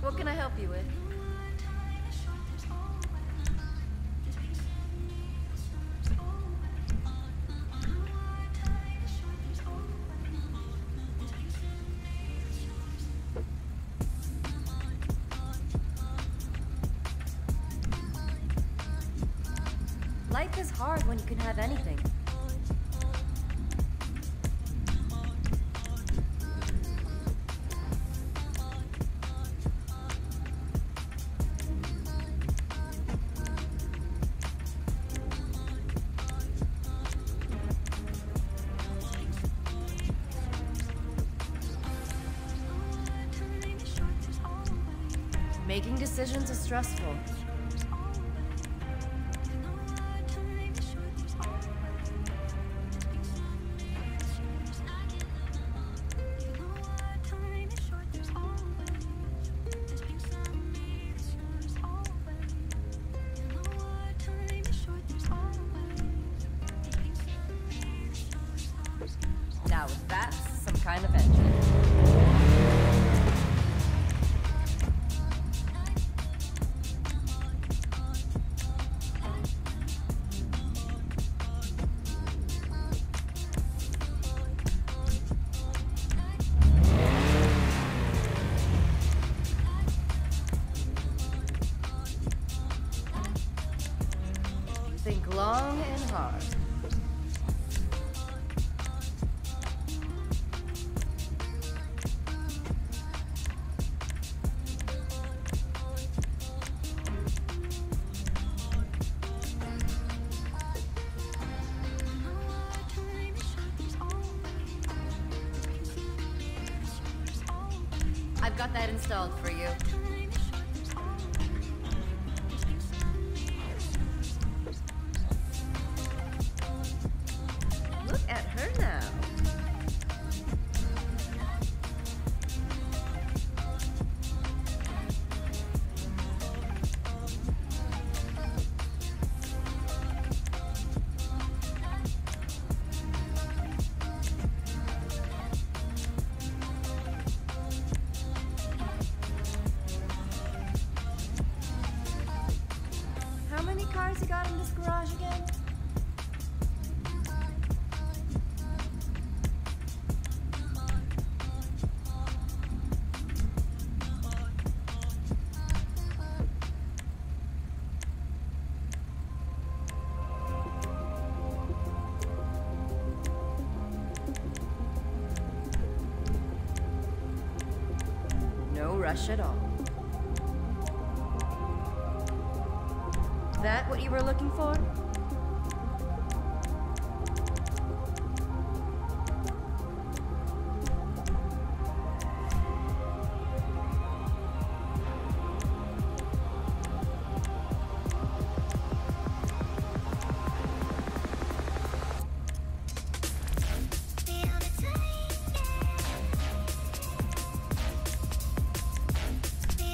What can I help you with? Life is hard when you can have anything. Making decisions is stressful. Now that's some kind of engine. I've got that installed for you. Cars got in this garage again? No rush at all. That what you were looking for?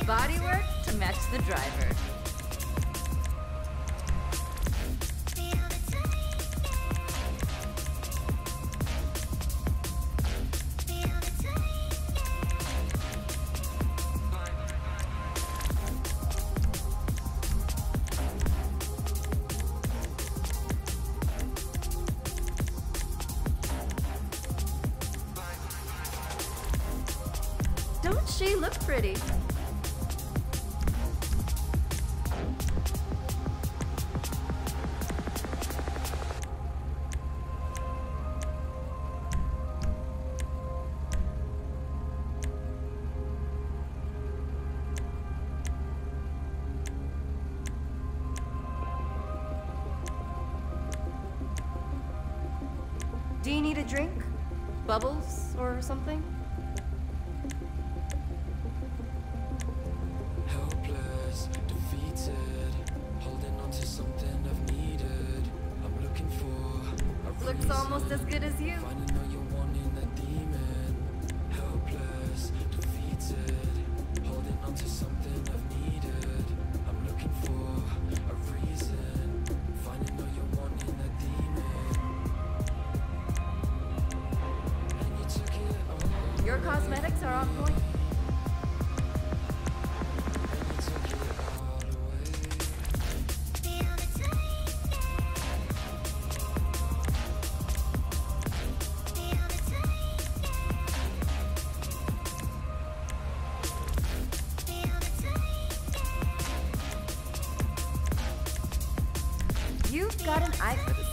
Bodywork to match the driver. Don't she look pretty? Do you need a drink? Bubbles or something? You've got an eye for the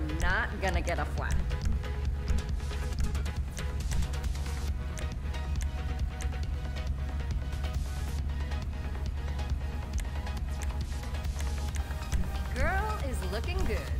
are not gonna get a flat. Girl is looking good.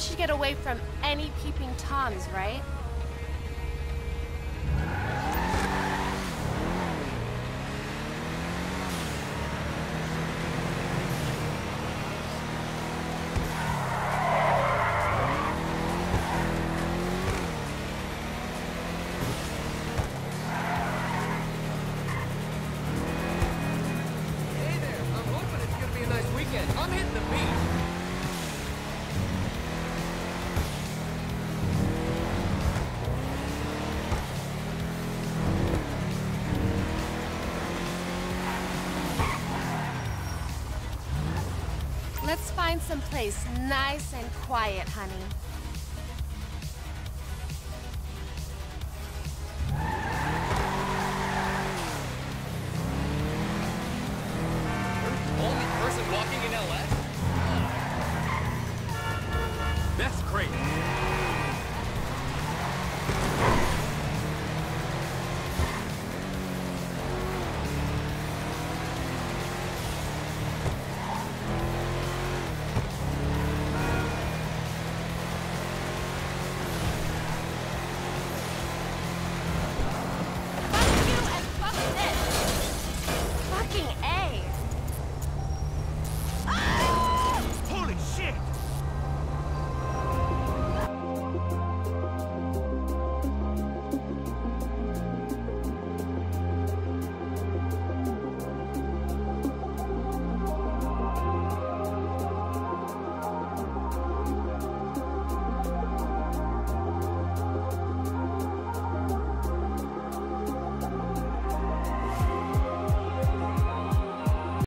We should get away from any peeping toms, right? Find some place nice and quiet, honey.